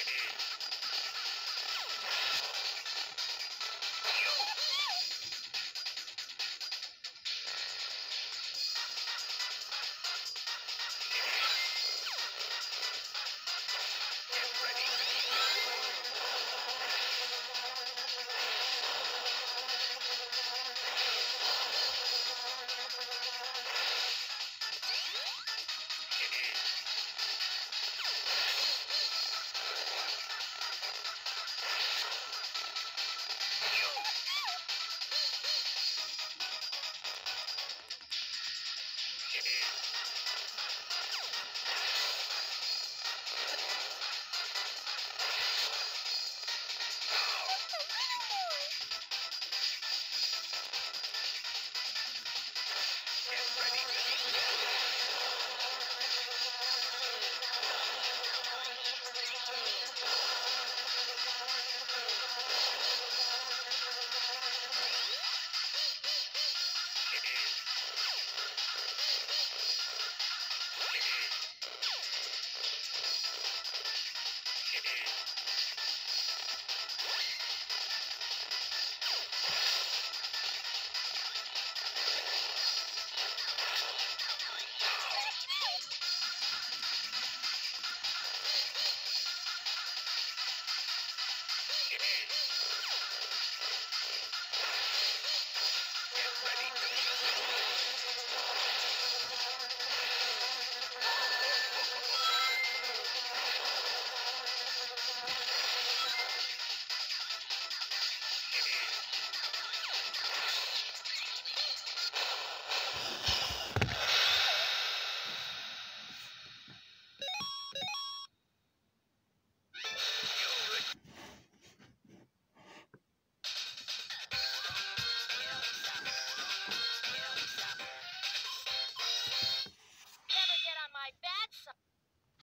It is. Yeah.